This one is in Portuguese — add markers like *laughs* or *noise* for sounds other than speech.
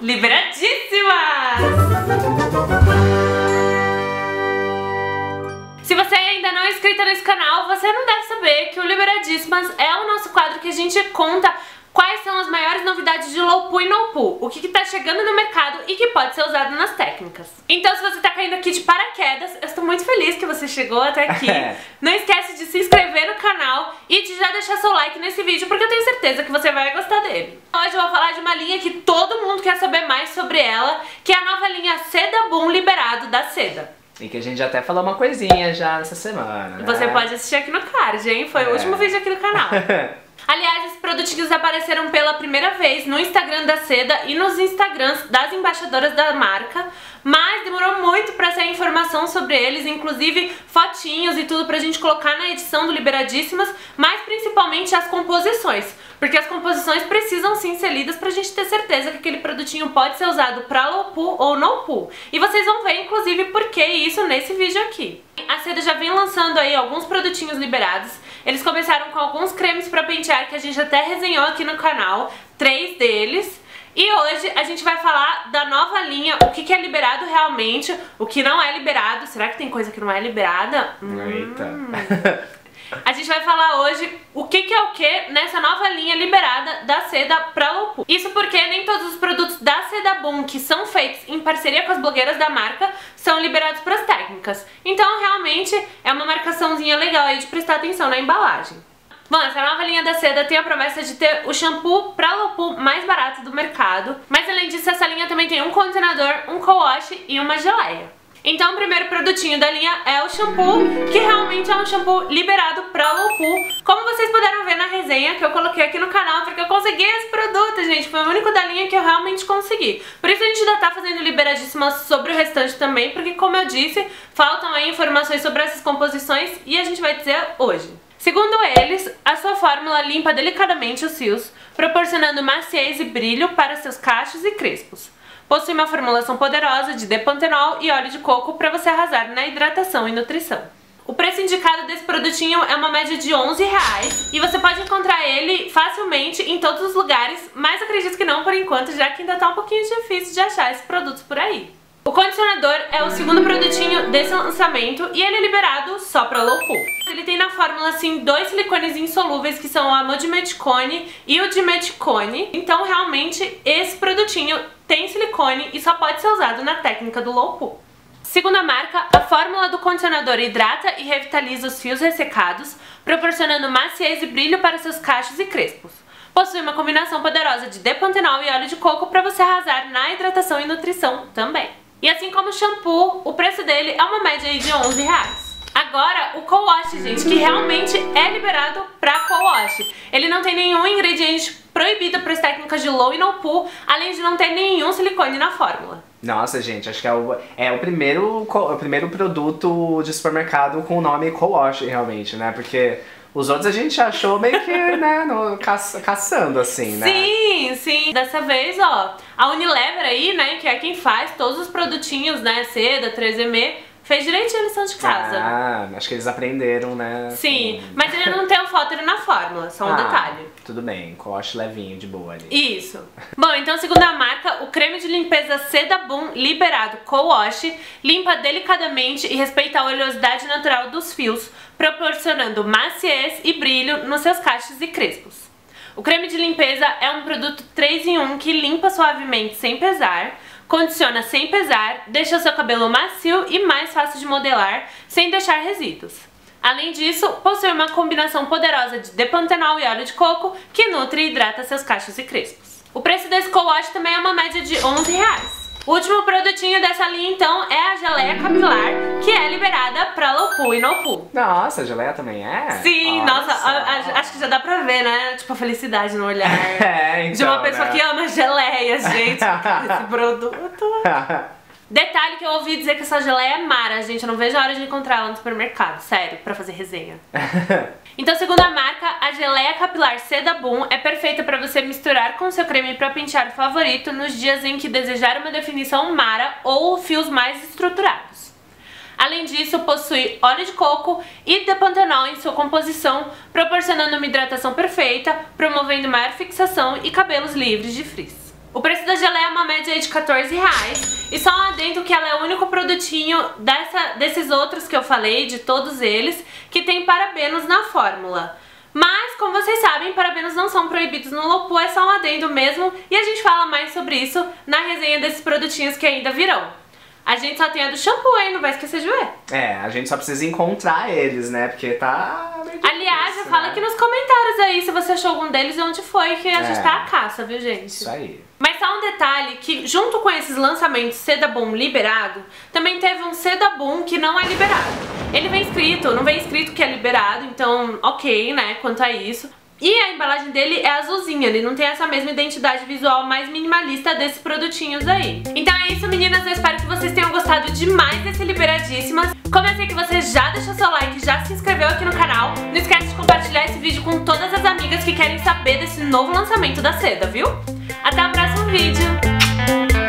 liberadíssimas! Se você ainda não é inscrita nesse canal, você não deve saber que o Liberadíssimas é o nosso quadro que a gente conta quais são as maiores novidades de low pool e no pool, o que está chegando no mercado e que pode ser usado nas técnicas. Então se você está caindo aqui de paraquedas, eu estou muito feliz que você chegou até aqui. *laughs* Não esquece de se inscrever no canal e de já deixar seu like nesse vídeo, porque eu tenho certeza que você vai gostar dele. Hoje eu vou falar de uma linha que todo mundo quer saber mais sobre ela, que é a nova linha Seda Boom Liberado da Seda. E que a gente até falou uma coisinha já essa semana, né? Você pode assistir aqui no card, hein? Foi é. o último vídeo aqui no canal. *laughs* Aliás, esses produtinhos apareceram pela primeira vez no Instagram da Seda e nos Instagrams das embaixadoras da marca, mas demorou muito pra sair informação sobre eles, inclusive fotinhos e tudo pra gente colocar na edição do Liberadíssimas, mas principalmente as composições, porque as composições precisam sim ser lidas pra gente ter certeza que aquele produtinho pode ser usado pra low pool ou no pool. E vocês vão ver inclusive por que isso nesse vídeo aqui. A Seda já vem lançando aí alguns produtinhos liberados, eles começaram com alguns cremes pra pentear que a gente até resenhou aqui no canal, três deles. E hoje a gente vai falar da nova linha, o que, que é liberado realmente, o que não é liberado. Será que tem coisa que não é liberada? Eita. Hum. A gente vai falar hoje o que, que é o que nessa nova linha liberada da Seda pra Lopu. Isso porque nem todos os produtos da Seda Boom que são feitos em parceria com as blogueiras da marca são liberados para as técnicas. Então realmente é uma marcaçãozinha legal aí de prestar atenção na embalagem. Bom, essa nova linha da Seda tem a promessa de ter o shampoo pra Lopu mais barato do mercado, mas além disso essa linha também tem um condicionador, um co-wash e uma geleia. Então o primeiro produtinho da linha é o shampoo, que realmente é um shampoo liberado pra pool. Como vocês puderam ver na resenha que eu coloquei aqui no canal, porque eu consegui esse produto, gente. Foi o único da linha que eu realmente consegui. Por isso a gente ainda tá fazendo liberadíssimas sobre o restante também, porque como eu disse, faltam aí informações sobre essas composições e a gente vai dizer hoje. Segundo eles, a sua fórmula limpa delicadamente os fios, proporcionando maciez e brilho para seus cachos e crespos. Possui uma formulação poderosa de depantenol e óleo de coco para você arrasar na hidratação e nutrição. O preço indicado desse produtinho é uma média de 11 reais e você pode encontrar ele facilmente em todos os lugares, mas acredito que não por enquanto, já que ainda tá um pouquinho difícil de achar esses produtos por aí. O condicionador é o segundo produtinho desse lançamento e ele é liberado só para low pool. Ele tem na fórmula assim dois silicones insolúveis que são o Amodimeticone e o Dimeticone. Então realmente esse produtinho tem silicone e só pode ser usado na técnica do pool. Segundo a marca, a fórmula do condicionador hidrata e revitaliza os fios ressecados, proporcionando maciez e brilho para seus cachos e crespos. Possui uma combinação poderosa de depantenol e óleo de coco para você arrasar na hidratação e nutrição também. E assim como o shampoo, o preço dele é uma média de 11 reais. Agora, o co-wash, gente, que realmente é liberado para co-wash. Ele não tem nenhum ingrediente proibido para as técnicas de low e no pool, além de não ter nenhum silicone na fórmula. Nossa, gente, acho que é o, é o, primeiro, o primeiro produto de supermercado com o nome co-wash, realmente, né? Porque os outros a gente achou meio que, *laughs* né, no, caça, caçando, assim, né? Sim, sim. Dessa vez, ó, a Unilever aí, né, que é quem faz todos os produtinhos, né, seda, 3M, Fez direitinho a lição de casa. Ah, acho que eles aprenderam, né? Sim, assim. mas ele não tem o fótero na fórmula, só um ah, detalhe. Tudo bem, coche levinho, de boa ali. Isso. Bom, então segundo a marca, o creme de limpeza Seda Boom liberado co-wash limpa delicadamente e respeita a oleosidade natural dos fios, proporcionando maciez e brilho nos seus cachos e crespos. O creme de limpeza é um produto 3 em 1 que limpa suavemente sem pesar, Condiciona sem pesar, deixa o seu cabelo macio e mais fácil de modelar, sem deixar resíduos. Além disso, possui uma combinação poderosa de depantenol e óleo de coco que nutre e hidrata seus cachos e crespos. O preço desse co-wash também é uma média de 11 reais. O último produtinho dessa linha, então, é a geleia capilar, que é liberada pra Lopu e Nopu. Nossa, a geleia também é? Sim, nossa, a, a, acho que já dá pra ver, né? Tipo, a felicidade no olhar *laughs* é, então, de uma pessoa né? que ama geleias, gente, *laughs* esse produto. Detalhe que eu ouvi dizer que essa geleia é mara, gente. Eu não vejo a hora de encontrar ela no supermercado, sério, pra fazer resenha. *laughs* então, segundo a marca, a geleia capilar Seda Boom é perfeita para você misturar com seu creme para pentear favorito nos dias em que desejar uma definição mara ou fios mais estruturados. Além disso, possui óleo de coco e depantenol em sua composição, proporcionando uma hidratação perfeita, promovendo maior fixação e cabelos livres de frizz. O preço da geleia é uma média de 14 reais. E só um adendo que ela é o único produtinho dessa, desses outros que eu falei, de todos eles, que tem parabenos na fórmula. Mas, como vocês sabem, parabenos não são proibidos no Lopu, é só um adendo mesmo. E a gente fala mais sobre isso na resenha desses produtinhos que ainda virão. A gente só tem a do shampoo, hein? Não vai esquecer de ver. É, a gente só precisa encontrar eles, né? Porque tá. Aliás, já fala aqui nos comentários aí se você achou algum deles e onde foi que a é. gente tá a caça, viu, gente? Isso aí. Mas só um detalhe que junto com esses lançamentos Sedabom liberado, também teve um Sedabom que não é liberado. Ele vem escrito, não vem escrito que é liberado, então ok, né, quanto a isso. E a embalagem dele é azulzinha, ele não tem essa mesma identidade visual mais minimalista desses produtinhos aí. Então é isso meninas, eu espero que vocês tenham gostado demais desse Liberadíssimas. Como eu sei que você já deixou seu like, já se inscreveu aqui no canal, não esquece de compartilhar esse vídeo com todas as amigas que querem saber desse novo lançamento da Seda, viu? Até o próximo vídeo!